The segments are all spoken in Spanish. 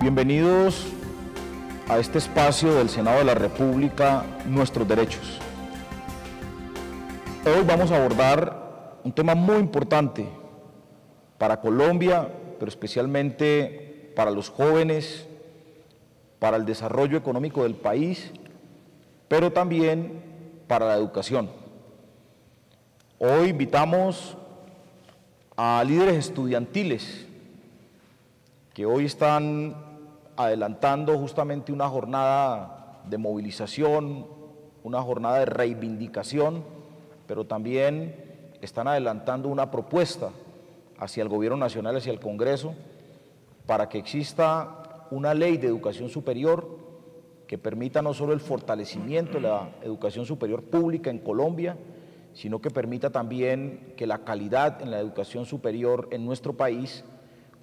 Bienvenidos a este espacio del Senado de la República, Nuestros Derechos. Hoy vamos a abordar un tema muy importante para Colombia, pero especialmente para los jóvenes, para el desarrollo económico del país, pero también para la educación. Hoy invitamos a líderes estudiantiles que hoy están adelantando justamente una jornada de movilización, una jornada de reivindicación, pero también están adelantando una propuesta hacia el Gobierno Nacional, hacia el Congreso, para que exista una ley de educación superior que permita no solo el fortalecimiento de la educación superior pública en Colombia, sino que permita también que la calidad en la educación superior en nuestro país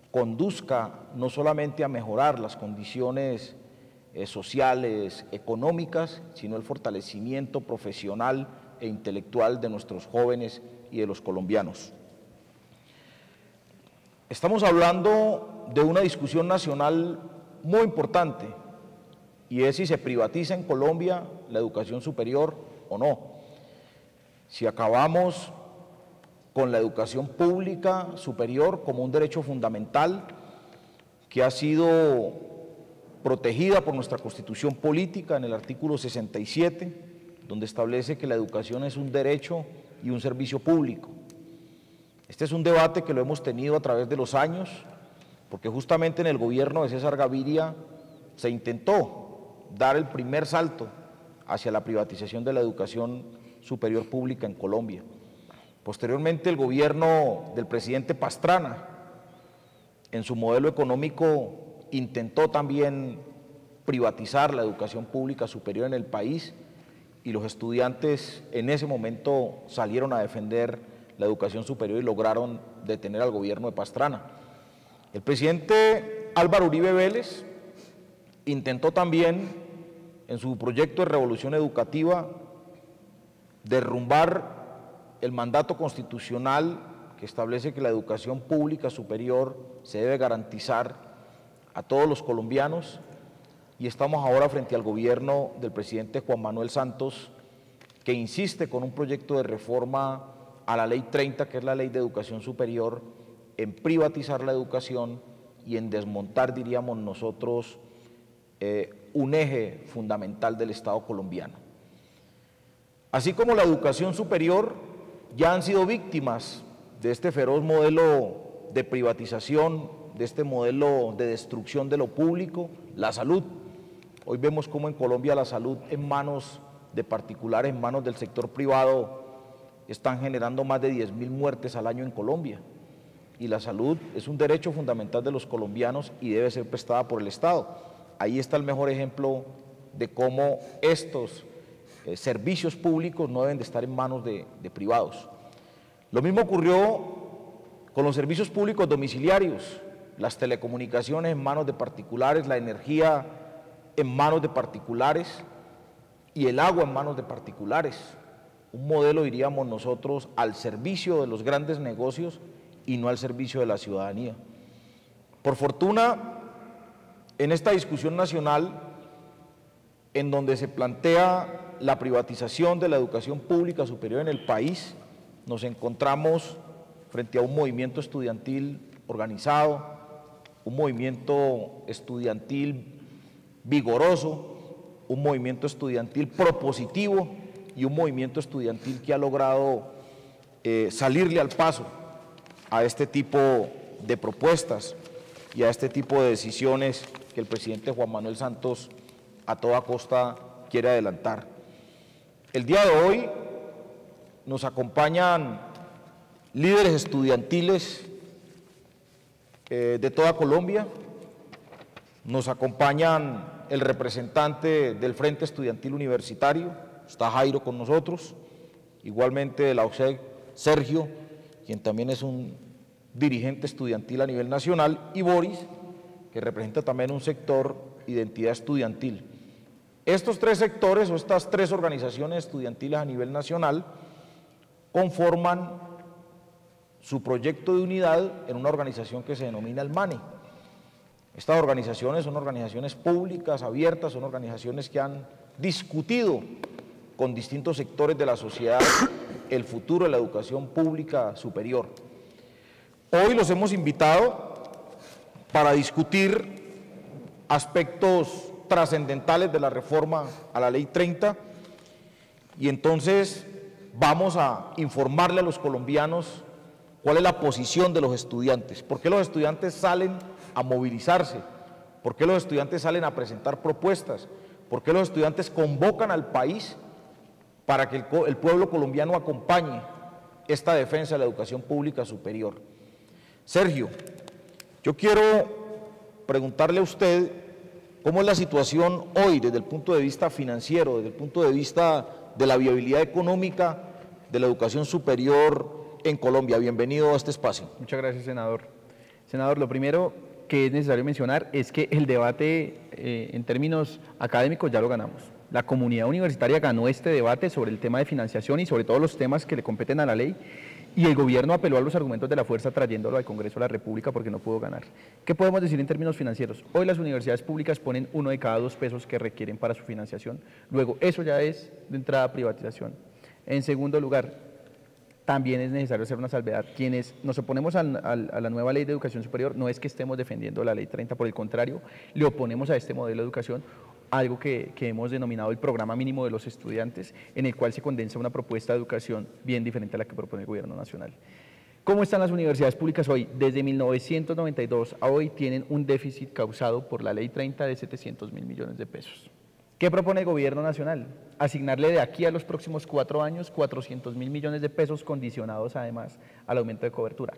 conduzca no solamente a mejorar las condiciones eh, sociales, económicas, sino el fortalecimiento profesional e intelectual de nuestros jóvenes y de los colombianos. Estamos hablando de una discusión nacional muy importante y es si se privatiza en Colombia la educación superior o no. Si acabamos con la educación pública superior como un derecho fundamental que ha sido protegida por nuestra constitución política en el artículo 67, donde establece que la educación es un derecho y un servicio público. Este es un debate que lo hemos tenido a través de los años, porque justamente en el gobierno de César Gaviria se intentó dar el primer salto hacia la privatización de la educación superior pública en Colombia. Posteriormente el gobierno del presidente Pastrana, en su modelo económico, intentó también privatizar la educación pública superior en el país y los estudiantes en ese momento salieron a defender la educación superior y lograron detener al gobierno de Pastrana. El presidente Álvaro Uribe Vélez intentó también en su proyecto de revolución educativa derrumbar el mandato constitucional que establece que la educación pública superior se debe garantizar a todos los colombianos. Y estamos ahora frente al gobierno del presidente Juan Manuel Santos que insiste con un proyecto de reforma a la ley 30 que es la ley de educación superior en privatizar la educación y en desmontar diríamos nosotros eh, un eje fundamental del Estado colombiano. Así como la educación superior ya han sido víctimas de este feroz modelo de privatización, de este modelo de destrucción de lo público, la salud. Hoy vemos cómo en Colombia la salud en manos de particulares, en manos del sector privado, están generando más de 10 mil muertes al año en Colombia. Y la salud es un derecho fundamental de los colombianos y debe ser prestada por el Estado. Ahí está el mejor ejemplo de cómo estos eh, servicios públicos no deben de estar en manos de, de privados. Lo mismo ocurrió con los servicios públicos domiciliarios, las telecomunicaciones en manos de particulares, la energía en manos de particulares y el agua en manos de particulares. Un modelo, diríamos nosotros, al servicio de los grandes negocios y no al servicio de la ciudadanía. Por fortuna, en esta discusión nacional, en donde se plantea la privatización de la educación pública superior en el país, nos encontramos frente a un movimiento estudiantil organizado, un movimiento estudiantil vigoroso, un movimiento estudiantil propositivo y un movimiento estudiantil que ha logrado eh, salirle al paso a este tipo de propuestas y a este tipo de decisiones que el presidente Juan Manuel Santos a toda costa quiere adelantar. El día de hoy nos acompañan líderes estudiantiles eh, de toda Colombia, nos acompañan el representante del Frente Estudiantil Universitario, está Jairo con nosotros, igualmente de la OSEG, Sergio, quien también es un dirigente estudiantil a nivel nacional, y Boris, que representa también un sector identidad estudiantil. Estos tres sectores o estas tres organizaciones estudiantiles a nivel nacional conforman su proyecto de unidad en una organización que se denomina el MANE. Estas organizaciones son organizaciones públicas, abiertas, son organizaciones que han discutido con distintos sectores de la sociedad el futuro de la educación pública superior. Hoy los hemos invitado para discutir aspectos trascendentales de la reforma a la Ley 30 y entonces vamos a informarle a los colombianos cuál es la posición de los estudiantes, por qué los estudiantes salen a movilizarse, por qué los estudiantes salen a presentar propuestas, por qué los estudiantes convocan al país para que el, pueblo colombiano acompañe esta defensa de la educación pública superior. Sergio, yo quiero preguntarle a usted cómo es la situación hoy desde el punto de vista financiero, desde el punto de vista de la viabilidad económica de la educación superior en Colombia. Bienvenido a este espacio. Muchas gracias, senador. Senador, lo primero que es necesario mencionar es que el debate eh, en términos académicos ya lo ganamos. La comunidad universitaria ganó este debate sobre el tema de financiación y sobre todos los temas que le competen a la ley y el gobierno apeló a los argumentos de la fuerza trayéndolo al Congreso de la República porque no pudo ganar. ¿Qué podemos decir en términos financieros? Hoy las universidades públicas ponen uno de cada dos pesos que requieren para su financiación. Luego, eso ya es de entrada privatización. En segundo lugar, también es necesario hacer una salvedad. Quienes nos oponemos a, la nueva ley de educación superior no es que estemos defendiendo la ley 30, por el contrario, le oponemos a este modelo de educación algo que, hemos denominado el programa mínimo de los estudiantes, en el cual se condensa una propuesta de educación bien diferente a la que propone el gobierno nacional. ¿Cómo están las universidades públicas hoy? Desde 1992 a hoy tienen un déficit causado por la ley 30 de 700 mil millones de pesos. ¿Qué propone el gobierno nacional? Asignarle de aquí a los próximos cuatro años 400 mil millones de pesos condicionados además al aumento de cobertura.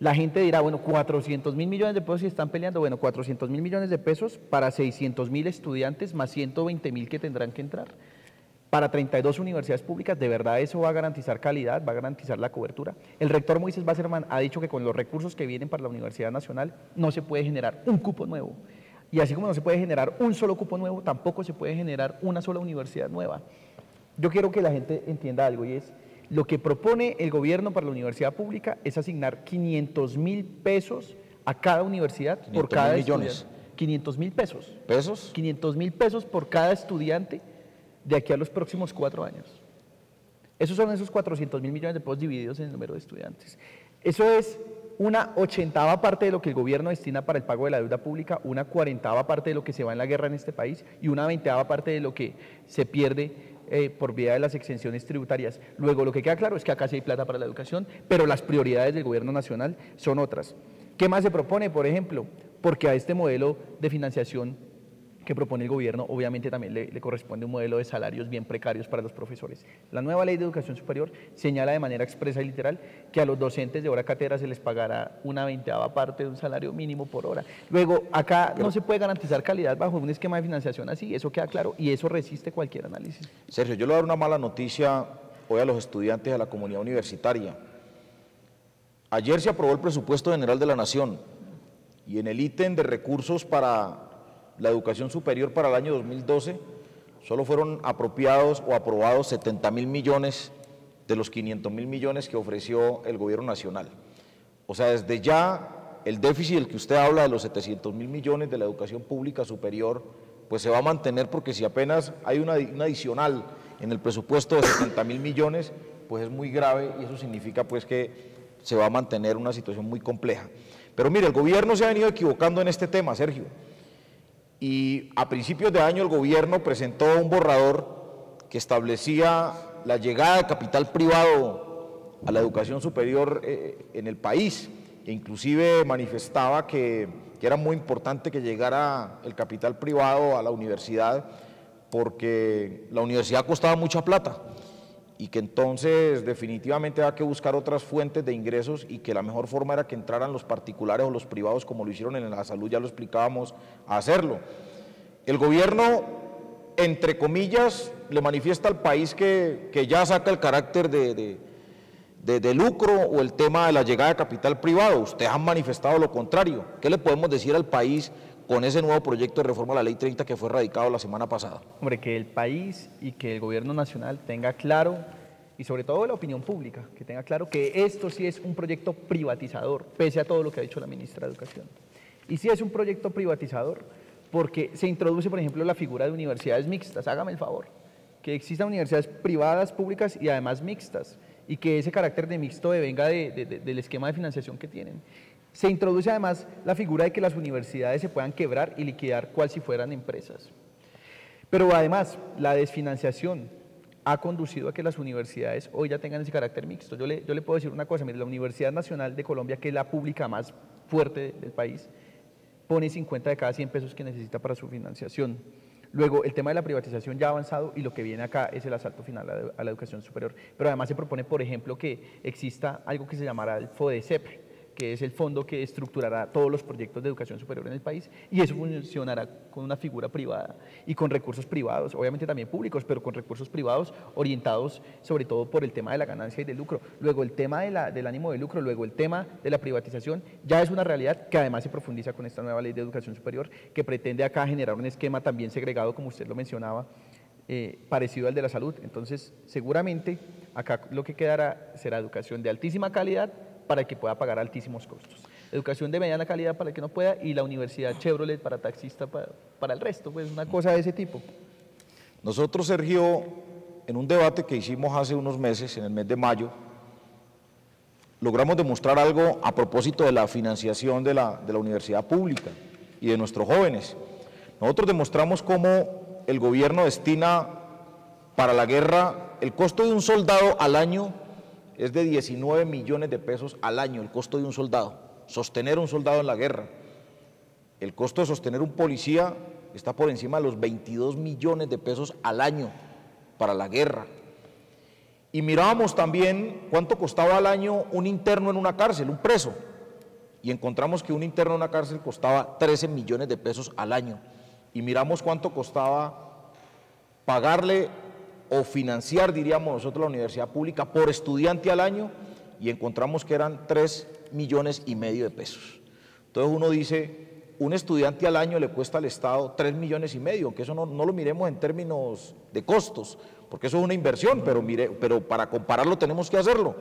La gente dirá, bueno, 400 mil millones de pesos si están peleando, bueno, 400 mil millones de pesos para 600 mil estudiantes más 120 mil que tendrán que entrar. Para 32 universidades públicas, ¿de verdad eso va a garantizar calidad, va a garantizar la cobertura? El rector Moisés Basserman ha dicho que con los recursos que vienen para la Universidad Nacional no se puede generar un cupo nuevo. Y así como no se puede generar un solo cupo nuevo, tampoco se puede generar una sola universidad nueva. Yo quiero que la gente entienda algo y es, lo que propone el gobierno para la universidad pública es asignar 500 mil pesos a cada universidad por cada millones. 500 mil pesos. ¿Pesos? 500 mil pesos por cada estudiante de aquí a los próximos cuatro años. Esos son esos 400 mil millones de pesos divididos en el número de estudiantes. Eso es una ochentava parte de lo que el gobierno destina para el pago de la deuda pública, una cuarentava parte de lo que se va en la guerra en este país y una veinteava parte de lo que se pierde eh, por vía de las exenciones tributarias. Luego, lo que queda claro es que acá sí hay plata para la educación, pero las prioridades del gobierno nacional son otras. ¿Qué más se propone, por ejemplo? Porque a este modelo de financiación que propone el gobierno, obviamente también le, corresponde un modelo de salarios bien precarios para los profesores. La nueva ley de educación superior señala de manera expresa y literal que a los docentes de hora cátedra se les pagará una veinteava parte de un salario mínimo por hora. Luego, acá no se puede garantizar calidad bajo un esquema de financiación así, eso queda claro y eso resiste cualquier análisis. Sergio, yo le voy a dar una mala noticia hoy a los estudiantes de la comunidad universitaria. Ayer se aprobó el presupuesto general de la Nación y en el ítem de recursos para la educación superior para el año 2012 solo fueron apropiados o aprobados 70 mil millones de los 500 mil millones que ofreció el gobierno nacional. O sea, desde ya el déficit del que usted habla de los 700 mil millones de la educación pública superior, pues se va a mantener porque si apenas hay una, adicional en el presupuesto de 70 mil millones, pues es muy grave y eso significa pues que se va a mantener una situación muy compleja. Pero mire, el gobierno se ha venido equivocando en este tema, Sergio y a principios de año el gobierno presentó un borrador que establecía la llegada de capital privado a la educación superior eh, en el país. E inclusive manifestaba que, que era muy importante que llegara el capital privado a la universidad porque la universidad costaba mucha plata y que entonces definitivamente había que buscar otras fuentes de ingresos y que la mejor forma era que entraran los particulares o los privados, como lo hicieron en la salud, ya lo explicábamos, a hacerlo. El gobierno, entre comillas, le manifiesta al país que, ya saca el carácter de, de, lucro o el tema de la llegada de capital privado. Ustedes han manifestado lo contrario. ¿Qué le podemos decir al país con ese nuevo proyecto de reforma a la Ley 30 que fue radicado la semana pasada? Hombre, que el país y que el gobierno nacional tenga claro, y sobre todo la opinión pública, que tenga claro que esto sí es un proyecto privatizador, pese a todo lo que ha dicho la ministra de Educación. Y sí es un proyecto privatizador porque se introduce, por ejemplo, la figura de universidades mixtas, hágame el favor, que existan universidades privadas, públicas y además mixtas, y que ese carácter de mixto venga del esquema de financiación que tienen. Se introduce además la figura de que las universidades se puedan quebrar y liquidar cual si fueran empresas. Pero además, la desfinanciación ha conducido a que las universidades hoy ya tengan ese carácter mixto. Yo le, puedo decir una cosa, mire, la Universidad Nacional de Colombia, que es la pública más fuerte del país, pone 50 de cada 100 pesos que necesita para su financiación. Luego, el tema de la privatización ya ha avanzado y lo que viene acá es el asalto final a la, educación superior. Pero además se propone, por ejemplo, que exista algo que se llamará el FODECEP, que es el fondo que estructurará todos los proyectos de educación superior en el país, y eso funcionará con una figura privada y con recursos privados, obviamente también públicos, pero con recursos privados orientados sobre todo por el tema de la ganancia y del lucro. Luego el tema del ánimo de lucro, luego el tema de la privatización, ya es una realidad que además se profundiza con esta nueva ley de educación superior, que pretende acá generar un esquema también segregado, como usted lo mencionaba, eh, parecido al de la salud. Entonces, seguramente acá lo que quedará será educación de altísima calidad, para que pueda pagar altísimos costos. Educación de mediana calidad para que no pueda y la Universidad Chevrolet para taxista para, el resto, pues una cosa de ese tipo. Nosotros, Sergio, en un debate que hicimos hace unos meses, en el mes de mayo, logramos demostrar algo a propósito de la financiación de la, de la universidad pública y de nuestros jóvenes. Nosotros demostramos cómo el gobierno destina para la guerra el costo de un soldado al año es de 19 millones de pesos al año el costo de un soldado, sostener un soldado en la guerra. El costo de sostener un policía está por encima de los 22 millones de pesos al año para la guerra. Y mirábamos también cuánto costaba al año un interno en una cárcel, un preso. Y encontramos que un interno en una cárcel costaba 13 millones de pesos al año. Y miramos cuánto costaba pagarle o financiar, diríamos nosotros, la universidad pública por estudiante al año y encontramos que eran 3 millones y medio de pesos. Entonces uno dice, un estudiante al año le cuesta al Estado 3 millones y medio, aunque eso no, lo miremos en términos de costos, porque eso es una inversión, pero, mire, pero para compararlo tenemos que hacerlo.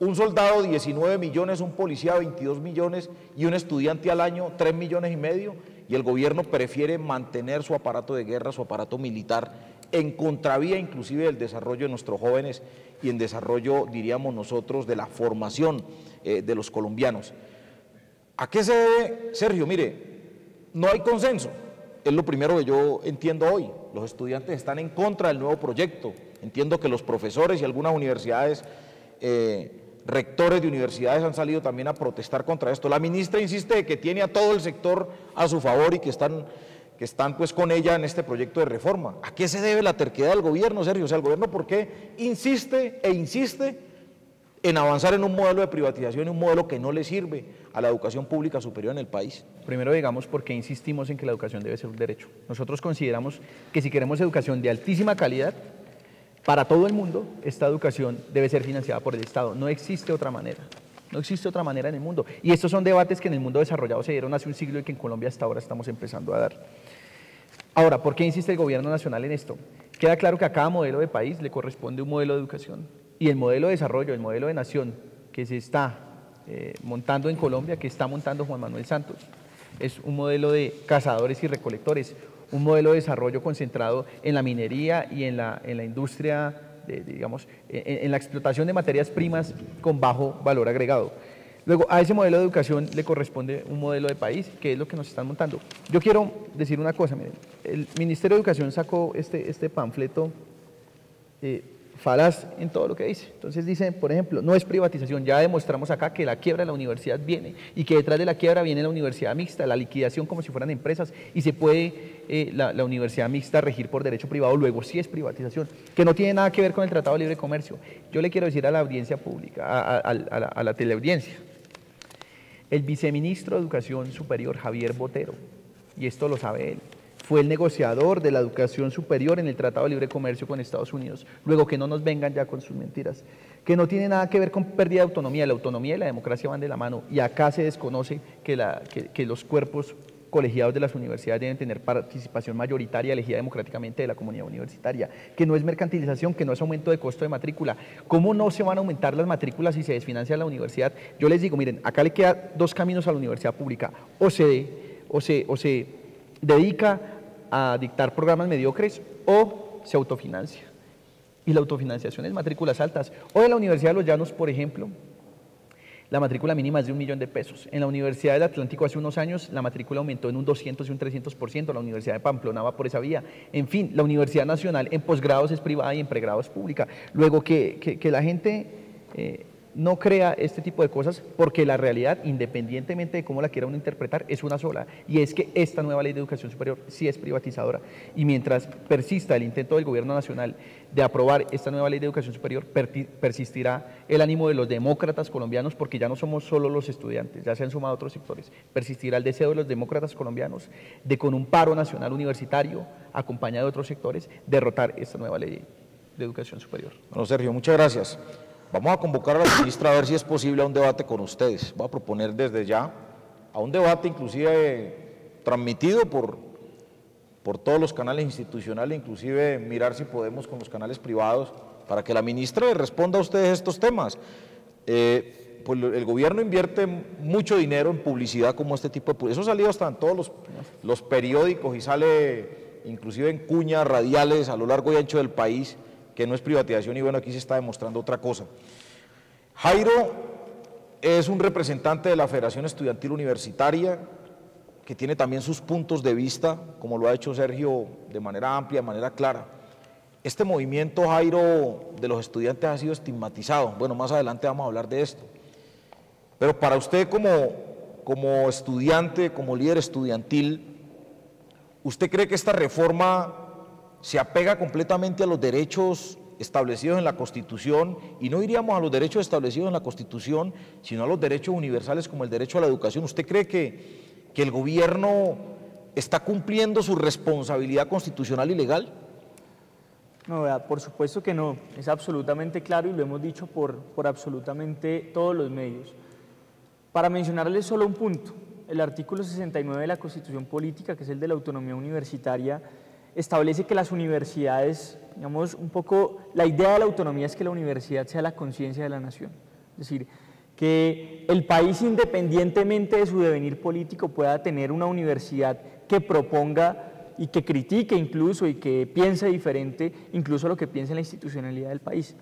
Un soldado 19 millones, un policía 22 millones y un estudiante al año 3 millones y medio y el gobierno prefiere mantener su aparato de guerra, su aparato militar en contravía inclusive del desarrollo de nuestros jóvenes y en desarrollo, diríamos nosotros, de la formación eh, de los colombianos. ¿A qué se debe, Sergio? Mire, no hay consenso. Es lo primero que yo entiendo hoy. Los estudiantes están en contra del nuevo proyecto. Entiendo que los profesores y algunas universidades, eh, rectores de universidades han salido también a protestar contra esto. La ministra insiste que tiene a todo el sector a su favor y que están que están pues con ella en este proyecto de reforma. ¿A qué se debe la terquedad del gobierno, Sergio? O sea, el gobierno por qué insiste e insiste en avanzar en un modelo de privatización un modelo que no le sirve a la educación pública superior en el país? Primero digamos por qué insistimos en que la educación debe ser un derecho. Nosotros consideramos que si queremos educación de altísima calidad, para todo el mundo, esta educación debe ser financiada por el Estado. No existe otra manera. No existe otra manera en el mundo. Y estos son debates que en el mundo desarrollado se dieron hace un siglo y que en Colombia hasta ahora estamos empezando a dar. Ahora, ¿por qué insiste el gobierno nacional en esto? Queda claro que a cada modelo de país le corresponde un modelo de educación y el modelo de desarrollo, el modelo de nación que se está eh, montando en Colombia, que está montando Juan Manuel Santos, es un modelo de cazadores y recolectores, un modelo de desarrollo concentrado en la minería y en la, en la industria, digamos, en la explotación de materias primas con bajo valor agregado. Luego, a ese modelo de educación le corresponde un modelo de país, que es lo que nos están montando. Yo quiero decir una cosa, miren, el Ministerio de Educación sacó este, este panfleto eh, falaz en todo lo que dice. Entonces dice, por ejemplo, no es privatización, ya demostramos acá que la quiebra de la universidad viene y que detrás de la quiebra viene la universidad mixta, la liquidación como si fueran empresas y se puede eh, la, universidad mixta regir por derecho privado, luego sí es privatización, que no tiene nada que ver con el Tratado de Libre Comercio. Yo le quiero decir a la audiencia pública, a, la, a la teleaudiencia, el viceministro de Educación Superior, Javier Botero, y esto lo sabe él, fue el negociador de la educación superior en el Tratado de Libre Comercio con Estados Unidos. Luego que no nos vengan ya con sus mentiras, que no tiene nada que ver con pérdida de autonomía. La autonomía y la democracia van de la mano y acá se desconoce que, que, los cuerpos colegiados de las universidades deben tener participación mayoritaria elegida democráticamente de la comunidad universitaria, que no es mercantilización, que no es aumento de costo de matrícula. ¿Cómo no se van a aumentar las matrículas si se desfinancia la universidad? Yo les digo, miren, acá le queda dos caminos a la universidad pública, o se, o se, o se dedica a dictar programas mediocres o se autofinancia. Y la autofinanciación es matrículas altas. O de la Universidad de los Llanos, por ejemplo, la matrícula mínima es de un millón de pesos. En la Universidad del Atlántico hace unos años la matrícula aumentó en un 200 y un 300%, la Universidad de Pamplona va por esa vía. En fin, la Universidad Nacional en posgrados es privada y en pregrados es pública. Luego que, que, la gente... Eh, no crea este tipo de cosas porque la realidad, independientemente de cómo la quiera uno interpretar, es una sola. Y es que esta nueva ley de educación superior sí es privatizadora. Y mientras persista el intento del gobierno nacional de aprobar esta nueva ley de educación superior, persistirá el ánimo de los demócratas colombianos, porque ya no somos solo los estudiantes, ya se han sumado otros sectores. Persistirá el deseo de los demócratas colombianos de con un paro nacional universitario, acompañado de otros sectores, derrotar esta nueva ley de educación superior. Bueno, Sergio, muchas gracias. Vamos a convocar a la ministra a ver si es posible a un debate con ustedes. Voy a proponer desde ya a un debate inclusive transmitido por, por todos los canales institucionales, inclusive mirar si podemos con los canales privados, para que la ministra responda a ustedes estos temas. Eh, pues el gobierno invierte mucho dinero en publicidad como este tipo de publicidad. Eso ha salido hasta en todos los, los periódicos y sale inclusive en cuñas radiales a lo largo y ancho del país que no es privatización y bueno, aquí se está demostrando otra cosa. Jairo es un representante de la Federación Estudiantil Universitaria que tiene también sus puntos de vista, como lo ha hecho Sergio de manera amplia, de manera clara. Este movimiento, Jairo, de los estudiantes ha sido estigmatizado. Bueno, más adelante vamos a hablar de esto. Pero para usted como, como estudiante, como líder estudiantil, ¿usted cree que esta reforma se apega completamente a los derechos establecidos en la Constitución, y no iríamos a los derechos establecidos en la Constitución, sino a los derechos universales como el derecho a la educación. ¿Usted cree que, que el gobierno está cumpliendo su responsabilidad constitucional y legal? No, por supuesto que no, es absolutamente claro y lo hemos dicho por, por absolutamente todos los medios. Para mencionarles solo un punto, el artículo 69 de la Constitución Política, que es el de la autonomía universitaria, establece que las universidades, digamos, un poco, la idea de la autonomía es que la universidad sea la conciencia de la nación. Es decir, que el país independientemente de su devenir político pueda tener una universidad que proponga y que critique incluso y que piense diferente incluso a lo que piensa la institucionalidad del país.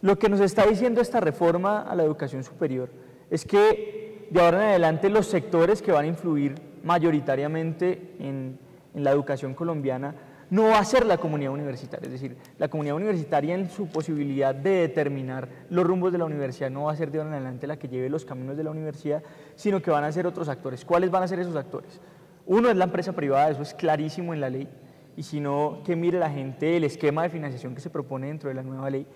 Lo que nos está diciendo esta reforma a la educación superior es que de ahora en adelante los sectores que van a influir mayoritariamente en en la educación colombiana no va a ser la comunidad universitaria, es decir, la comunidad universitaria en su posibilidad de determinar los rumbos de la universidad no va a ser de ahora en adelante la que lleve los caminos de la universidad, sino que van a ser otros actores. ¿Cuáles van a ser esos actores? Uno es la empresa privada, eso es clarísimo en la ley, y si no, que mire la gente el esquema de financiación que se propone dentro de la nueva ley.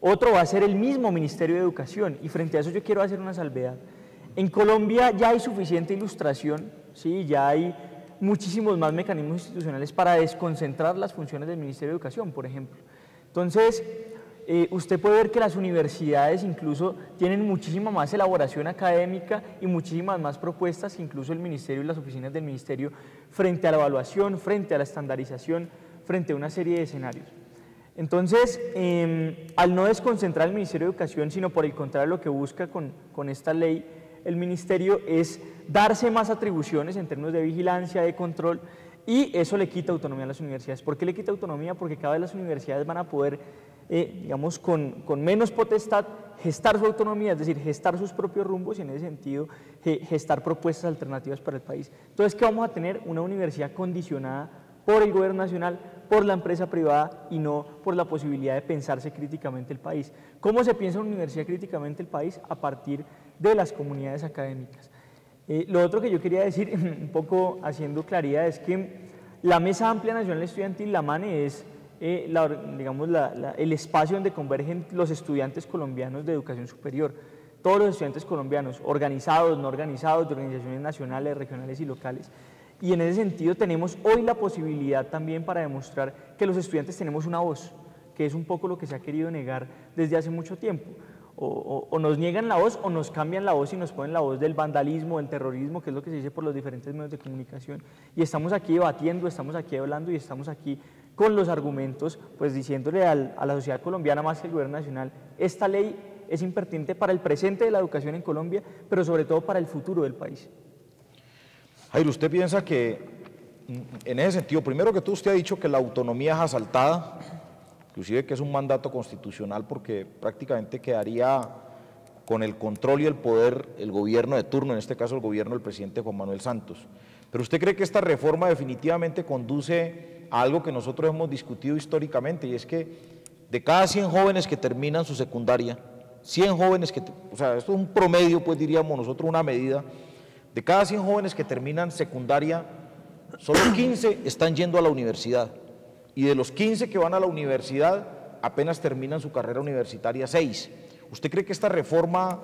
Otro va a ser el mismo Ministerio de Educación, y frente a eso yo quiero hacer una salvedad. En Colombia ya hay suficiente ilustración, ¿sí? ya hay muchísimos más mecanismos institucionales para desconcentrar las funciones del Ministerio de Educación, por ejemplo. Entonces, eh, usted puede ver que las universidades incluso tienen muchísima más elaboración académica y muchísimas más propuestas incluso el Ministerio y las oficinas del Ministerio frente a la evaluación, frente a la estandarización, frente a una serie de escenarios. Entonces, em, al no desconcentrar el Ministerio de Educación, sino por el contrario lo que busca con, con esta ley, el Ministerio es darse más atribuciones en términos de vigilancia, de control, y eso le quita autonomía a las universidades. ¿Por qué le quita autonomía? Porque cada vez las universidades van a poder, eh, digamos, con, con, menos potestad, gestar su autonomía, es decir, gestar sus propios rumbos y en ese sentido gestar propuestas alternativas para el país. Entonces, ¿qué vamos a tener? Una universidad condicionada por el gobierno nacional, por la empresa privada y no por la posibilidad de pensarse críticamente el país. ¿Cómo se piensa una universidad críticamente el país? A partir de las comunidades académicas. Eh, lo otro que yo quería decir, un poco haciendo claridad, es que la Mesa Amplia Nacional Estudiantil, la MANE, es eh, digamos, el espacio donde convergen los estudiantes colombianos de educación superior. Todos los estudiantes colombianos, organizados, no organizados, de organizaciones nacionales, regionales y locales. Y en ese sentido tenemos hoy la posibilidad también para demostrar que los estudiantes tenemos una voz, que es un poco lo que se ha querido negar desde hace mucho tiempo. O, nos niegan la voz o nos cambian la voz y nos ponen la voz del vandalismo, del terrorismo, que es lo que se dice por los diferentes medios de comunicación. Y estamos aquí debatiendo, estamos aquí hablando y estamos aquí con los argumentos, pues diciéndole a la sociedad colombiana más que al gobierno nacional, esta ley es impertinente para el presente de la educación en Colombia, pero sobre todo para el futuro del país. Jairo, ¿usted piensa que en ese sentido, primero que todo usted ha dicho que la autonomía es asaltada, inclusive que es un mandato constitucional porque prácticamente quedaría con el control y el poder el gobierno de turno, en este caso el gobierno del presidente Juan Manuel Santos. Pero usted cree que esta reforma definitivamente conduce a algo que nosotros hemos discutido históricamente y es que de cada 100 jóvenes que terminan su secundaria, 100 jóvenes que, o sea, esto es un promedio, pues diríamos nosotros una medida, de cada 100 jóvenes que terminan secundaria, solo 15 están yendo a la universidad y de los 15 que van a la universidad, apenas terminan su carrera universitaria 6. ¿Usted cree que esta reforma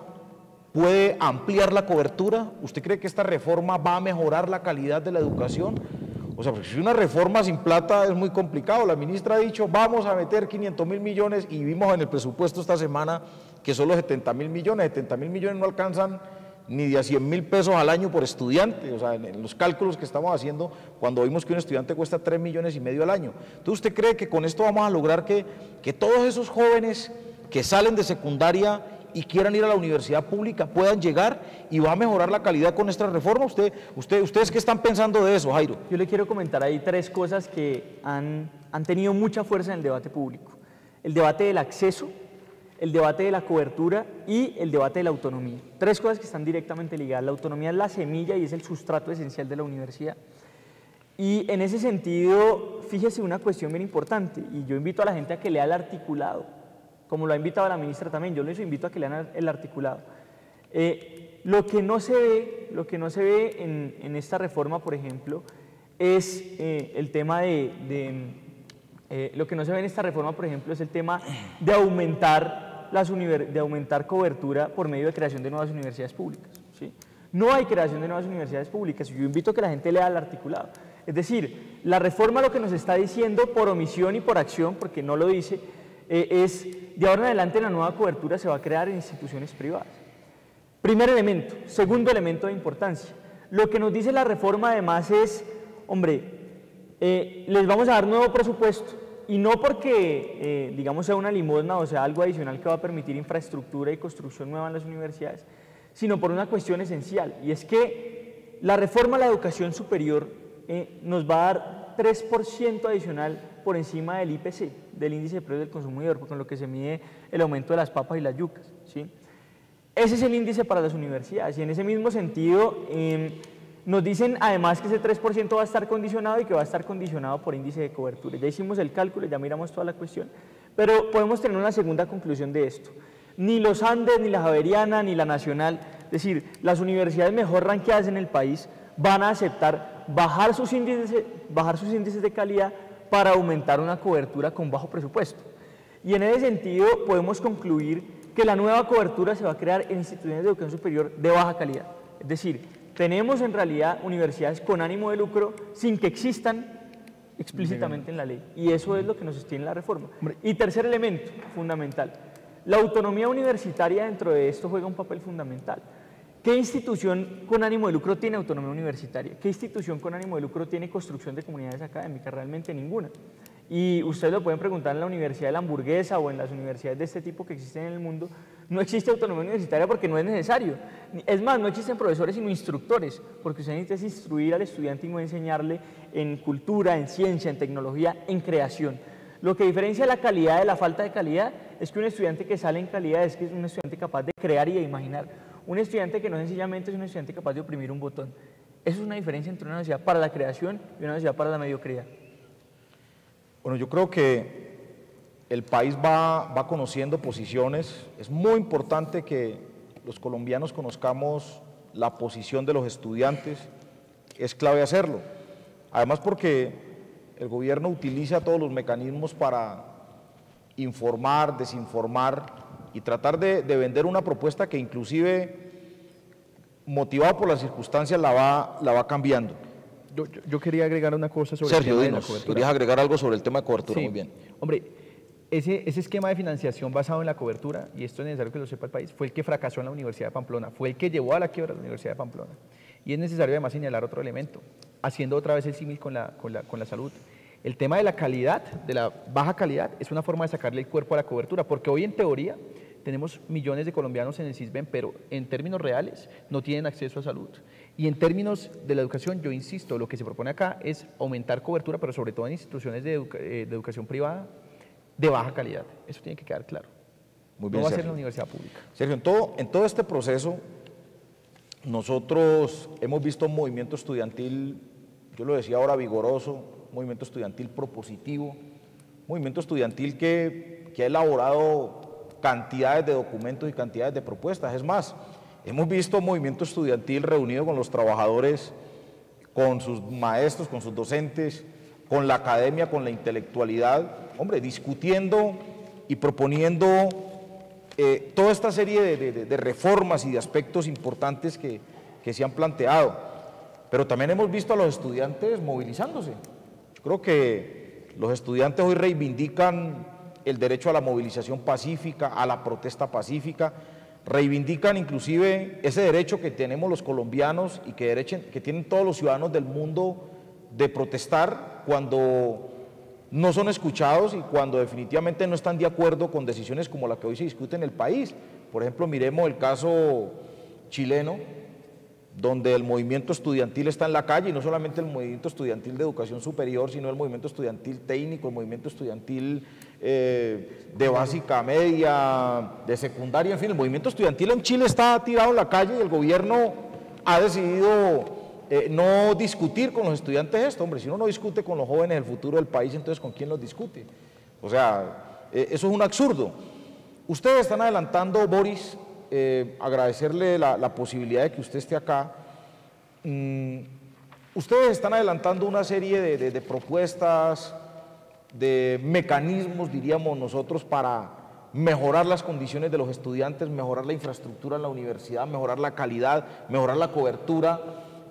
puede ampliar la cobertura? ¿Usted cree que esta reforma va a mejorar la calidad de la educación? O sea, porque si una reforma sin plata es muy complicado. La ministra ha dicho, vamos a meter 500 mil millones y vimos en el presupuesto esta semana que solo 70 mil millones, 70 mil millones no alcanzan ni de a 100 mil pesos al año por estudiante, o sea, en, los cálculos que estamos haciendo cuando vimos que un estudiante cuesta 3 millones y medio al año. Entonces, ¿usted cree que con esto vamos a lograr que, que todos esos jóvenes que salen de secundaria y quieran ir a la universidad pública puedan llegar y va a mejorar la calidad con esta reforma? ¿Usted, usted, ¿Ustedes qué están pensando de eso, Jairo? Yo le quiero comentar ahí tres cosas que han, han tenido mucha fuerza en el debate público. El debate del acceso, el debate de la cobertura y el debate de la autonomía. Tres cosas que están directamente ligadas. La autonomía es la semilla y es el sustrato esencial de la universidad. Y en ese sentido, fíjese una cuestión bien importante, y yo invito a la gente a que lea el articulado, como lo ha invitado la ministra también, yo les invito a que lean el articulado. Eh, lo que no se ve, lo que no se ve en, esta reforma, por ejemplo, es eh, el tema de, eh, lo que no se ve en esta reforma, por ejemplo, es el tema de aumentar de aumentar cobertura por medio de creación de nuevas universidades públicas. ¿sí? No hay creación de nuevas universidades públicas. Yo invito a que la gente lea el articulado. Es decir, la reforma lo que nos está diciendo por omisión y por acción, porque no lo dice, eh, es de ahora en adelante la nueva cobertura se va a crear en instituciones privadas. Primer elemento. Segundo elemento de importancia. Lo que nos dice la reforma además es, hombre, eh, les vamos a dar nuevo presupuesto, y no porque, eh, digamos, sea una limosna o sea algo adicional que va a permitir infraestructura y construcción nueva en las universidades, sino por una cuestión esencial, y es que la reforma a la educación superior eh, nos va a dar 3% adicional por encima del IPC, del índice de precios del consumidor, con lo que se mide el aumento de las papas y las yucas. ¿sí? Ese es el índice para las universidades, y en ese mismo sentido... Em, nos dicen además que ese 3% va a estar condicionado y que va a estar condicionado por índice de cobertura. Ya hicimos el cálculo, ya miramos toda la cuestión, pero podemos tener una segunda conclusión de esto. Ni los Andes, ni la Javeriana, ni la Nacional, es decir, las universidades mejor ranqueadas en el país van a aceptar bajar sus índices, bajar sus índices de calidad para aumentar una cobertura con bajo presupuesto. Y en ese sentido podemos concluir que la nueva cobertura se va a crear en instituciones de educación superior de baja calidad. Es decir, tenemos en realidad universidades con ánimo de lucro sin que existan explícitamente en la ley. Y eso es lo que nos sostiene la reforma. Y tercer elemento fundamental, la autonomía universitaria dentro de esto juega un papel fundamental. ¿Qué institución con ánimo de lucro tiene autonomía universitaria? ¿Qué institución con ánimo de lucro tiene construcción de comunidades académicas? Realmente ninguna. Y ustedes lo pueden preguntar en la Universidad de la Hamburguesa o en las universidades de este tipo que existen en el mundo. No existe autonomía universitaria porque no es necesario. Es más, no existen profesores sino instructores, porque usted necesita instruir al estudiante y no enseñarle en cultura, en ciencia, en tecnología, en creación. Lo que diferencia la calidad de la falta de calidad es que un estudiante que sale en calidad es que es un estudiante capaz de crear y de imaginar. Un estudiante que no sencillamente es un estudiante capaz de oprimir un botón. Eso es una diferencia entre una universidad para la creación y una universidad para la mediocridad. Bueno, yo creo que el país va, va conociendo posiciones. Es muy importante que los colombianos conozcamos la posición de los estudiantes. Es clave hacerlo. Además porque el gobierno utiliza todos los mecanismos para informar, desinformar y tratar de, vender una propuesta que inclusive motivado por las circunstancias la va, la va cambiando. Yo, quería agregar una cosa sobre el tema de la cobertura. querías agregar algo sobre el tema de cobertura, muy bien. Hombre, ese, ese esquema de financiación basado en la cobertura, y esto es necesario que lo sepa el país, fue el que fracasó en la Universidad de Pamplona, fue el que llevó a la quiebra la Universidad de Pamplona. Y es necesario además señalar otro elemento, haciendo otra vez el símil con la, con, la, con la salud. El tema de la calidad, de la baja calidad, es una forma de sacarle el cuerpo a la cobertura, porque hoy en teoría tenemos millones de colombianos en el CISBEN, pero en términos reales no tienen acceso a salud. Y en términos de la educación, yo insisto, lo que se propone acá es aumentar cobertura, pero sobre todo en instituciones de, eh, educación privada de baja calidad. Eso tiene que quedar claro. Muy bien, no va a ser la universidad pública. Sergio, en todo, en todo este proceso, nosotros hemos visto un movimiento estudiantil, yo lo decía ahora, vigoroso, movimiento estudiantil propositivo, movimiento estudiantil que, que ha elaborado cantidades de documentos y cantidades de propuestas. Es más, Hemos visto movimiento estudiantil reunido con los trabajadores, con sus maestros, con sus docentes, con la academia, con la intelectualidad, hombre, discutiendo y proponiendo eh, toda esta serie de, reformas y de aspectos importantes que, que se han planteado. Pero también hemos visto a los estudiantes movilizándose. Yo creo que los estudiantes hoy reivindican el derecho a la movilización pacífica, a la protesta pacífica, reivindican inclusive ese derecho que tenemos los colombianos y que, que tienen todos los ciudadanos del mundo de protestar cuando no son escuchados y cuando definitivamente no están de acuerdo con decisiones como la que hoy se discute en el país. Por ejemplo, miremos el caso chileno, donde el movimiento estudiantil está en la calle, y no solamente el movimiento estudiantil de educación superior, sino el movimiento estudiantil técnico, el movimiento estudiantil eh, de básica media, de secundaria, en fin, el movimiento estudiantil en Chile está tirado en la calle y el gobierno ha decidido eh, no discutir con los estudiantes esto, hombre, si uno no discute con los jóvenes el futuro del país, entonces ¿con quién los discute? O sea, eh, eso es un absurdo. Ustedes están adelantando, Boris, agradecerle la, posibilidad de que usted esté acá. Mm, ustedes están adelantando una serie de propuestas, de mecanismos, diríamos nosotros, para mejorar las condiciones de los estudiantes, mejorar la infraestructura en la universidad, mejorar la calidad, mejorar la cobertura,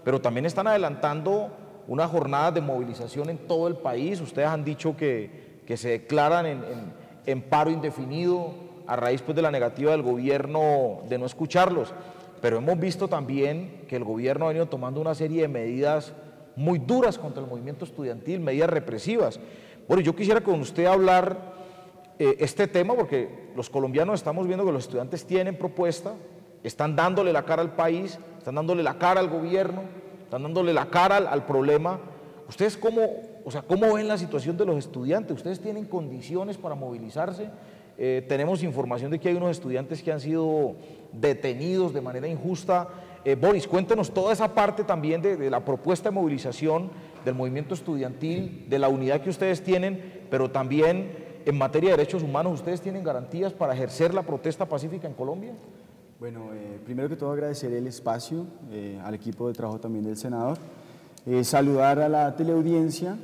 pero también están adelantando una jornada de movilización en todo el país. Ustedes han dicho que, que se declaran en, en, paro indefinido a raíz pues, de la negativa del gobierno de no escucharlos, pero hemos visto también que el gobierno ha venido tomando una serie de medidas muy duras contra el movimiento estudiantil, medidas represivas. Bueno, yo quisiera con usted hablar eh, este tema porque los colombianos estamos viendo que los estudiantes tienen propuesta, están dándole la cara al país, están dándole la cara al gobierno, están dándole la cara al, problema. ¿Ustedes cómo, o sea, cómo ven la situación de los estudiantes? ¿Ustedes tienen condiciones para movilizarse? Eh, tenemos información de que hay unos estudiantes que han sido detenidos de manera injusta. Eh, Boris, cuéntenos toda esa parte también de la propuesta de movilización del movimiento estudiantil, de la unidad que ustedes tienen, pero también en materia de derechos humanos, ¿ustedes tienen garantías para ejercer la protesta pacífica en Colombia? Bueno, eh, primero que todo agradecer el espacio, al equipo de trabajo también del senador, eh, saludar a la teleaudiencia,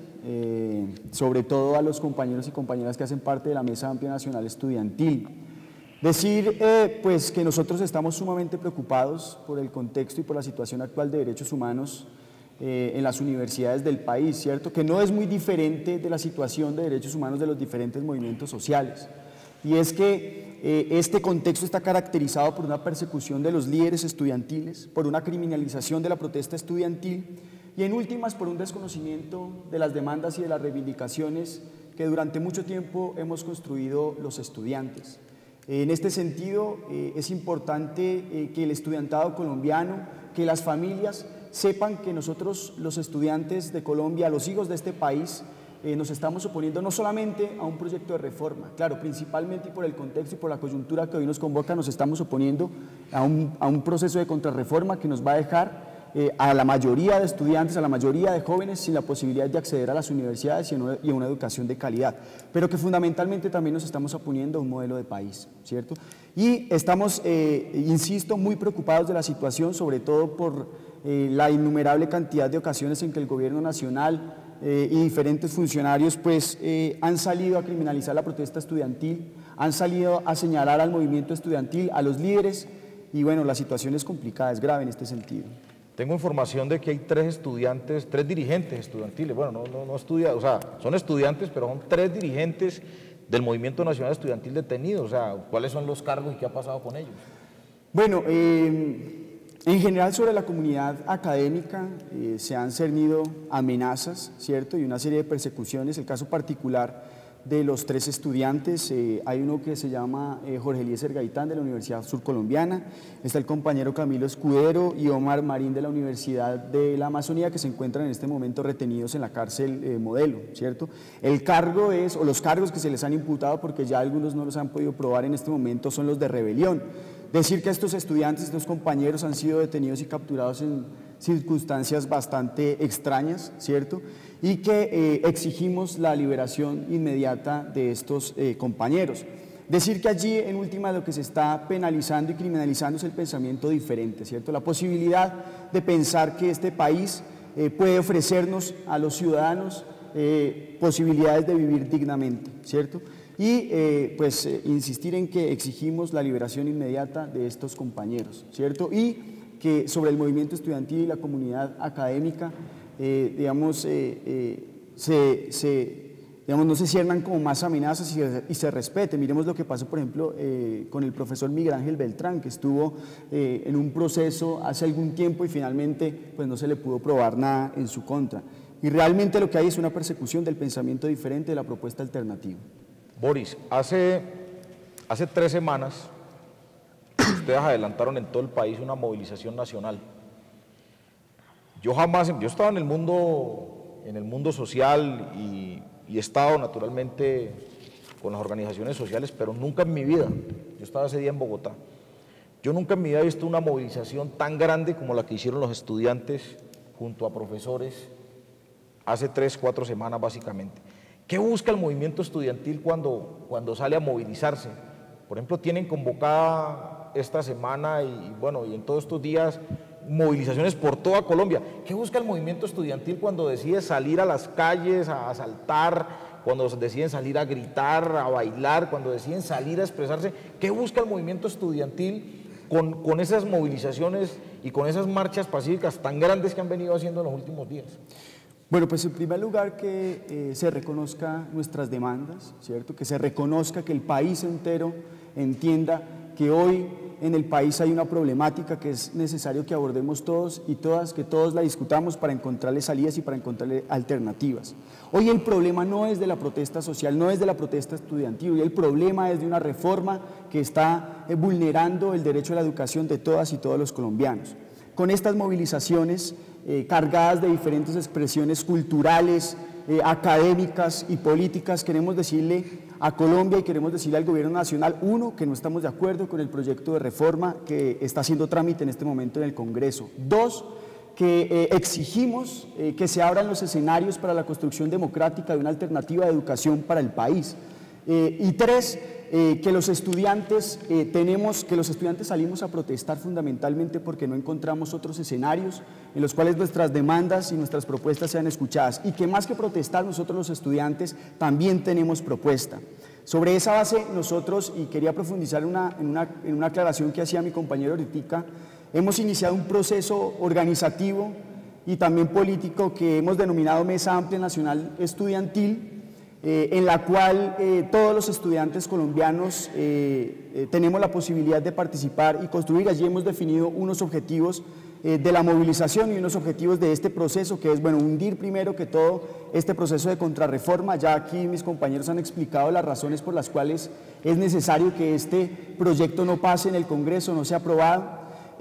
sobre todo a los compañeros y compañeras que hacen parte de la Mesa Amplia Nacional Estudiantil. Decir pues que nosotros estamos sumamente preocupados por el contexto y por la situación actual de derechos humanos eh, en las universidades del país, ¿cierto? Que no es muy diferente de la situación de derechos humanos de los diferentes movimientos sociales. Y es que eh, este contexto está caracterizado por una persecución de los líderes estudiantiles, por una criminalización de la protesta estudiantil y en últimas por un desconocimiento de las demandas y de las reivindicaciones que durante mucho tiempo hemos construido los estudiantes. En este sentido, eh, es importante que el estudiantado colombiano, que las familias sepan que nosotros, los estudiantes de Colombia, los hijos de este país, eh, nos estamos oponiendo no solamente a un proyecto de reforma, claro, principalmente por el contexto y por la coyuntura que hoy nos convoca, nos estamos oponiendo a un, a un proceso de contrarreforma que nos va a dejar eh, a la mayoría de estudiantes, a la mayoría de jóvenes sin la posibilidad de acceder a las universidades y, a una educación de calidad, pero que fundamentalmente también nos estamos oponiendo a un modelo de país, ¿cierto? Y estamos, eh, insisto, muy preocupados de la situación, sobre todo por eh, la innumerable cantidad de ocasiones en que el gobierno nacional y diferentes funcionarios pues, han salido a criminalizar la protesta estudiantil, han salido a señalar al movimiento estudiantil, a los líderes, y bueno, la situación es complicada, es grave en este sentido. Tengo información de que hay tres estudiantes, tres dirigentes estudiantiles, bueno, no, no, no estudia, o sea, son estudiantes, pero son tres dirigentes del Movimiento Nacional Estudiantil detenido? O sea, ¿cuáles son los cargos y qué ha pasado con ellos? Bueno, eh, en general sobre la comunidad académica eh, se han cernido amenazas, ¿cierto? Y una serie de persecuciones. El caso particular de los tres estudiantes. Eh, hay uno que se llama eh, Jorge Eliezer Gaitán de la Universidad Surcolombiana, está el compañero Camilo Escudero y Omar Marín de la Universidad de la Amazonía que se encuentran en este momento retenidos en la cárcel eh, modelo, ¿cierto? El cargo es, o los cargos que se les han imputado, porque ya algunos no los han podido probar en este momento, son los de rebelión. Decir que estos estudiantes, estos compañeros han sido detenidos y capturados en circunstancias bastante extrañas, ¿cierto? y que eh, exigimos la liberación inmediata de estos eh, compañeros. Decir que allí, en última, lo que se está penalizando y criminalizando es el pensamiento diferente, ¿cierto? La posibilidad de pensar que este país eh, puede ofrecernos a los ciudadanos posibilidades de vivir dignamente, ¿cierto? Y pues insistir en que exigimos la liberación inmediata de estos compañeros, ¿cierto? Y que sobre el movimiento estudiantil y la comunidad académica eh, digamos, eh, eh, se, digamos, no se ciernan como más amenazas y, se respete. Miremos lo que pasó, por ejemplo, con el profesor Miguel Ángel Beltrán, que estuvo en un proceso hace algún tiempo y finalmente pues, no se le pudo probar nada en su contra. Y realmente lo que hay es una persecución del pensamiento diferente de la propuesta alternativa. Boris, hace, hace tres semanas ustedes adelantaron en todo el país una movilización nacional yo jamás, yo estaba en el mundo, en el mundo social y, he estado naturalmente con las organizaciones sociales, pero nunca en mi vida, yo estaba ese día en Bogotá, yo nunca en mi vida he visto una movilización tan grande como la que hicieron los estudiantes junto a profesores hace tres, cuatro semanas básicamente. ¿Qué busca el movimiento estudiantil cuando, cuando sale a movilizarse? Por ejemplo, tienen convocada esta semana y bueno, y en todos estos días movilizaciones por toda Colombia. ¿Qué busca el movimiento estudiantil cuando decide salir a las calles a asaltar, cuando deciden salir a gritar, a bailar, cuando deciden salir a expresarse? ¿Qué busca el movimiento estudiantil con, con esas movilizaciones y con esas marchas pacíficas tan grandes que han venido haciendo en los últimos días? Bueno, pues en primer lugar que eh, se reconozca nuestras demandas, ¿cierto? Que se reconozca que el país entero entienda que hoy en el país hay una problemática que es necesario que abordemos todos y todas, que todos la discutamos para encontrarle salidas y para encontrarle alternativas. Hoy el problema no es de la protesta social, no es de la protesta estudiantil, el problema es de una reforma que está eh, vulnerando el derecho a la educación de todas y todos los colombianos. Con estas movilizaciones eh, cargadas de diferentes expresiones culturales, eh, académicas y políticas, queremos decirle a Colombia y queremos decirle al gobierno nacional, uno, que no estamos de acuerdo con el proyecto de reforma que está haciendo trámite en este momento en el Congreso. Dos, que eh, exigimos eh, que se abran los escenarios para la construcción democrática de una alternativa de educación para el país. y tres, eh, que los estudiantes eh, tenemos, que los estudiantes salimos a protestar fundamentalmente porque no encontramos otros escenarios en los cuales nuestras demandas y nuestras propuestas sean escuchadas y que más que protestar nosotros los estudiantes también tenemos propuesta. Sobre esa base nosotros, y quería profundizar una, en, una, en una aclaración que hacía mi compañero Ritica, hemos iniciado un proceso organizativo y también político que hemos denominado Mesa Amplia Nacional Estudiantil, eh, en la cual eh, todos los estudiantes colombianos eh, tenemos la posibilidad de participar y construir. Allí hemos definido unos objetivos de la movilización y unos objetivos de este proceso, que es, bueno, hundir primero que todo este proceso de contrarreforma. Ya aquí mis compañeros han explicado las razones por las cuales es necesario que este proyecto no pase en el Congreso, no sea aprobado.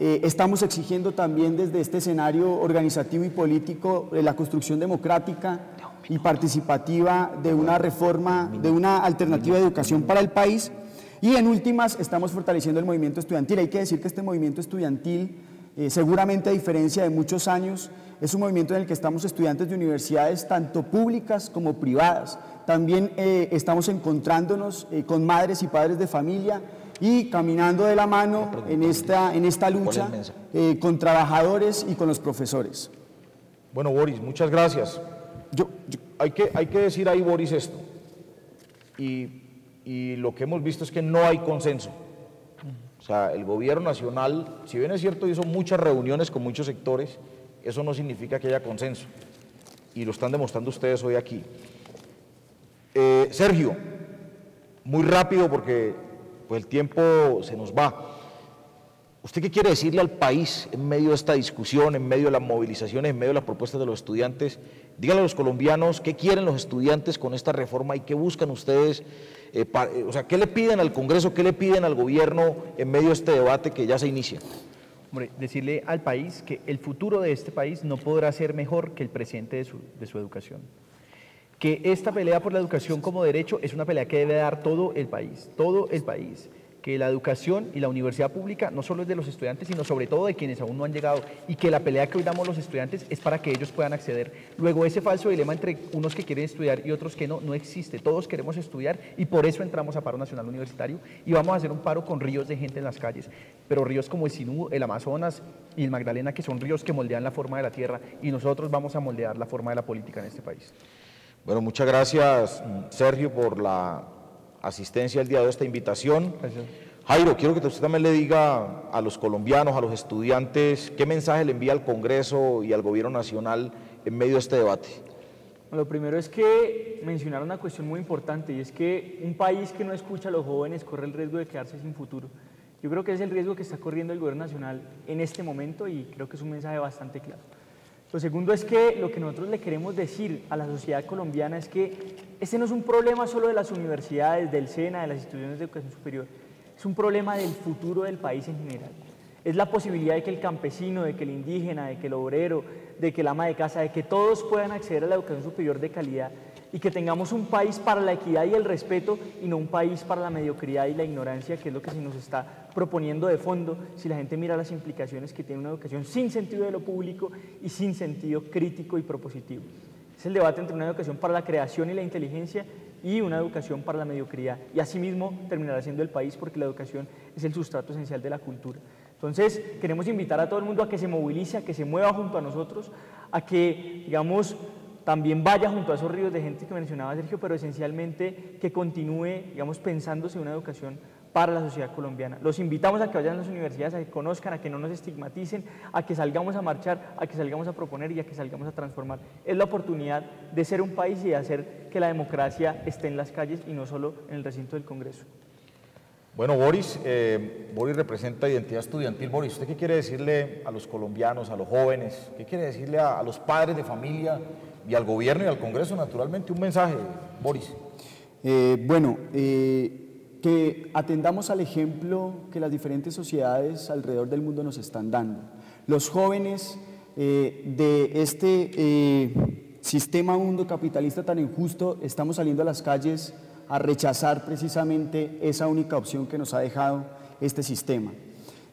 estamos exigiendo también desde este escenario organizativo y político la construcción democrática, y participativa de una reforma, de una alternativa de educación para el país. Y en últimas, estamos fortaleciendo el movimiento estudiantil. Hay que decir que este movimiento estudiantil, eh, seguramente a diferencia de muchos años, es un movimiento en el que estamos estudiantes de universidades tanto públicas como privadas. También eh, estamos encontrándonos eh, con madres y padres de familia y caminando de la mano en esta, en esta lucha con trabajadores y con los profesores. Bueno, Boris, muchas gracias. Yo, hay, que, hay que decir ahí, Boris, esto. Y, lo que hemos visto es que no hay consenso. O sea, el gobierno nacional, si bien es cierto, hizo muchas reuniones con muchos sectores, eso no significa que haya consenso. Y lo están demostrando ustedes hoy aquí. Eh, Sergio, muy rápido porque pues, el tiempo se nos va. ¿Usted qué quiere decirle al país en medio de esta discusión, en medio de las movilizaciones, en medio de las propuestas de los estudiantes? Díganle a los colombianos qué quieren los estudiantes con esta reforma y qué buscan ustedes, eh, eh, o sea, qué le piden al Congreso, qué le piden al gobierno en medio de este debate que ya se inicia. Hombre, decirle al país que el futuro de este país no podrá ser mejor que el presente de su, de su educación. Que esta pelea por la educación como derecho es una pelea que debe dar todo el país, todo el país que la educación y la universidad pública no solo es de los estudiantes, sino sobre todo de quienes aún no han llegado y que la pelea que hoy damos los estudiantes es para que ellos puedan acceder. Luego ese falso dilema entre unos que quieren estudiar y otros que no, no existe. Todos queremos estudiar y por eso entramos a paro nacional universitario y vamos a hacer un paro con ríos de gente en las calles, pero ríos como el Sinú, el Amazonas y el Magdalena, que son ríos que moldean la forma de la tierra y nosotros vamos a moldear la forma de la política en este país. Bueno, muchas gracias Sergio por la asistencia el día de esta invitación. Jairo, quiero que usted también le diga a los colombianos, a los estudiantes, qué mensaje le envía al Congreso y al Gobierno Nacional en medio de este debate. Lo primero es que mencionar una cuestión muy importante y es que un país que no escucha a los jóvenes corre el riesgo de quedarse sin futuro. Yo creo que es el riesgo que está corriendo el Gobierno Nacional en este momento y creo que es un mensaje bastante claro. Lo segundo es que lo que nosotros le queremos decir a la sociedad colombiana es que este no es un problema solo de las universidades, del SENA, de las instituciones de educación superior, es un problema del futuro del país en general. Es la posibilidad de que el campesino, de que el indígena, de que el obrero, de que el ama de casa, de que todos puedan acceder a la educación superior de calidad y que tengamos un país para la equidad y el respeto y no un país para la mediocridad y la ignorancia, que es lo que se nos está proponiendo de fondo si la gente mira las implicaciones que tiene una educación sin sentido de lo público y sin sentido crítico y propositivo. Es el debate entre una educación para la creación y la inteligencia y una educación para la mediocridad. Y asimismo terminará siendo el país porque la educación es el sustrato esencial de la cultura. Entonces, queremos invitar a todo el mundo a que se movilice, a que se mueva junto a nosotros, a que, digamos, también vaya junto a esos ríos de gente que mencionaba Sergio, pero esencialmente que continúe, digamos, pensándose una educación para la sociedad colombiana. Los invitamos a que vayan a las universidades, a que conozcan, a que no nos estigmaticen, a que salgamos a marchar, a que salgamos a proponer y a que salgamos a transformar. Es la oportunidad de ser un país y de hacer que la democracia esté en las calles y no solo en el recinto del Congreso. Bueno, Boris, eh, Boris representa identidad estudiantil. Boris, ¿usted qué quiere decirle a los colombianos, a los jóvenes? ¿Qué quiere decirle a, los padres de familia y al gobierno y al Congreso, naturalmente? Un mensaje, Boris. Eh, bueno, eh, que atendamos al ejemplo que las diferentes sociedades alrededor del mundo nos están dando. Los jóvenes de este sistema mundo capitalista tan injusto estamos saliendo a las calles a rechazar precisamente esa única opción que nos ha dejado este sistema.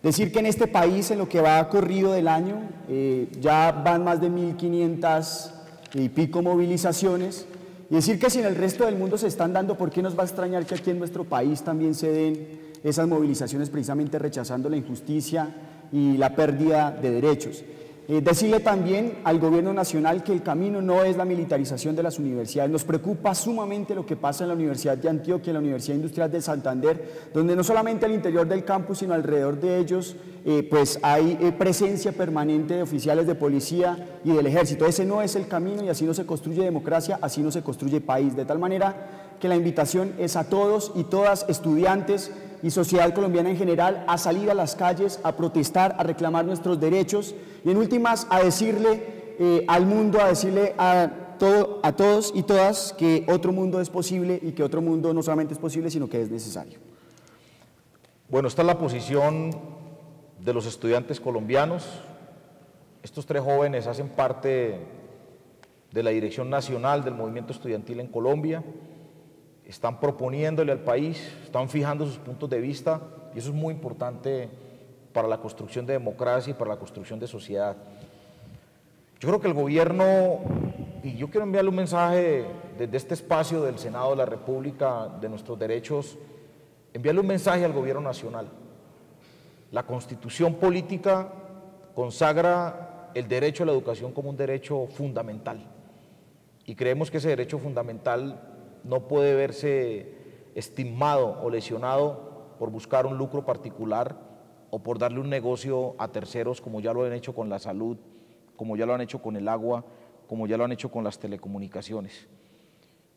Decir que en este país, en lo que va corrido del año, eh, ya van más de 1.500 y pico movilizaciones, y decir que si en el resto del mundo se están dando, ¿por qué nos va a extrañar que aquí en nuestro país también se den esas movilizaciones precisamente rechazando la injusticia y la pérdida de derechos? Eh, decirle también al gobierno nacional que el camino no es la militarización de las universidades. Nos preocupa sumamente lo que pasa en la Universidad de Antioquia, en la Universidad Industrial de Santander, donde no solamente al interior del campus, sino alrededor de ellos, eh, pues hay eh, presencia permanente de oficiales de policía y del ejército. Ese no es el camino y así no se construye democracia, así no se construye país. De tal manera que la invitación es a todos y todas estudiantes, y sociedad colombiana en general a salir a las calles, a protestar, a reclamar nuestros derechos y en últimas a decirle eh, al mundo, a decirle a, todo, a todos y todas que otro mundo es posible y que otro mundo no solamente es posible, sino que es necesario. Bueno, esta es la posición de los estudiantes colombianos. Estos tres jóvenes hacen parte de la Dirección Nacional del Movimiento Estudiantil en Colombia están proponiéndole al país, están fijando sus puntos de vista y eso es muy importante para la construcción de democracia y para la construcción de sociedad. Yo creo que el gobierno, y yo quiero enviarle un mensaje desde este espacio del Senado de la República, de nuestros derechos, enviarle un mensaje al gobierno nacional. La constitución política consagra el derecho a la educación como un derecho fundamental. Y creemos que ese derecho fundamental no puede verse estimado o lesionado por buscar un lucro particular o por darle un negocio a terceros como ya lo han hecho con la salud, como ya lo han hecho con el agua, como ya lo han hecho con las telecomunicaciones.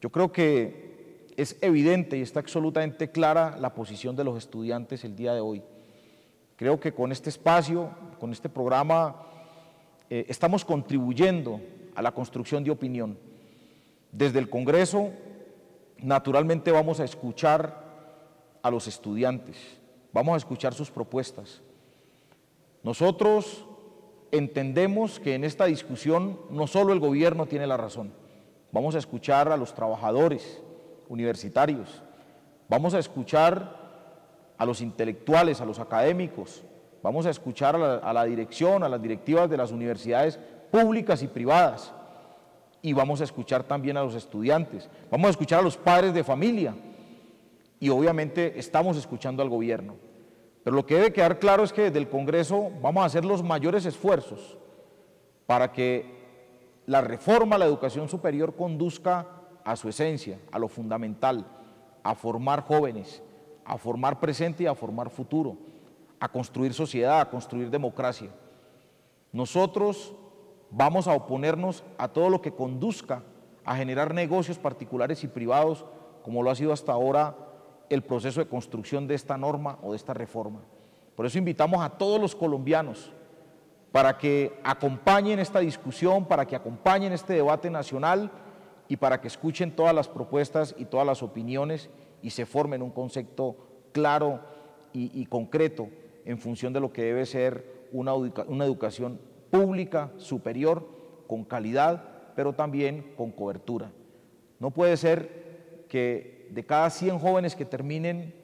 Yo creo que es evidente y está absolutamente clara la posición de los estudiantes el día de hoy. Creo que con este espacio, con este programa, eh, estamos contribuyendo a la construcción de opinión. Desde el Congreso, naturalmente vamos a escuchar a los estudiantes, vamos a escuchar sus propuestas. Nosotros entendemos que en esta discusión no solo el gobierno tiene la razón, vamos a escuchar a los trabajadores universitarios, vamos a escuchar a los intelectuales, a los académicos, vamos a escuchar a la, dirección, a las directivas de las universidades públicas y privadas, y vamos a escuchar también a los estudiantes, vamos a escuchar a los padres de familia, y obviamente estamos escuchando al gobierno. Pero lo que debe quedar claro es que desde el Congreso vamos a hacer los mayores esfuerzos para que la reforma a la educación superior conduzca a su esencia, a lo fundamental, a formar jóvenes, a formar presente y a formar futuro, a construir sociedad, a construir democracia. Nosotros vamos a oponernos a todo lo que conduzca a generar negocios particulares y privados, como lo ha sido hasta ahora el proceso de construcción de esta norma o de esta reforma. Por eso invitamos a todos los colombianos para que acompañen esta discusión, para que acompañen este debate nacional y para que escuchen todas las propuestas y todas las opiniones y se formen un concepto claro y, concreto en función de lo que debe ser una, una educación pública superior, con calidad, pero también con cobertura. No puede ser que de cada 100 jóvenes que terminen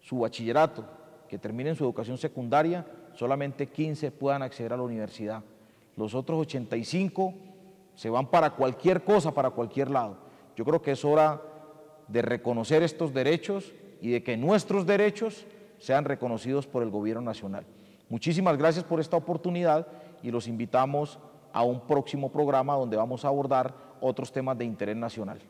su bachillerato, que terminen su educación secundaria, solamente 15 puedan acceder a la universidad. Los otros 85 se van para cualquier cosa, para cualquier lado. Yo creo que es hora de reconocer estos derechos y de que nuestros derechos sean reconocidos por el Gobierno Nacional. Muchísimas gracias por esta oportunidad y los invitamos a un próximo programa donde vamos a abordar otros temas de interés nacional.